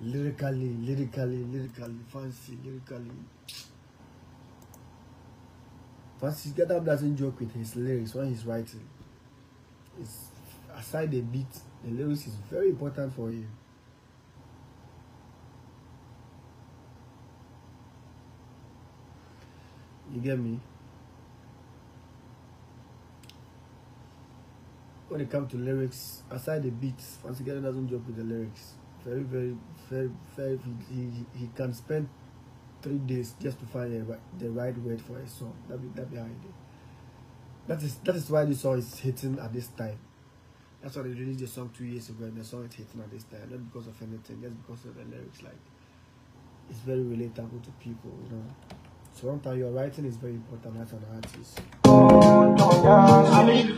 Lyrically, lyrically, lyrically, fancy, lyrically. Fancy Gadam doesn't joke with his lyrics when he's writing. It's aside the beat, the lyrics is very important for him. You get me? when it comes to lyrics, aside the beats, Fancy Gadam doesn't joke with the lyrics. Very, very, very, very. He, he, he can spend three days just to find the right, the right word for a song. That be that behind it. That is that is why this song is hitting at this time. That's why they released the song two years ago and the song is hitting at this time. Not because of anything, just because of the lyrics. Like it's very relatable to people, you know. So one time your writing is very important as an artist. I mean,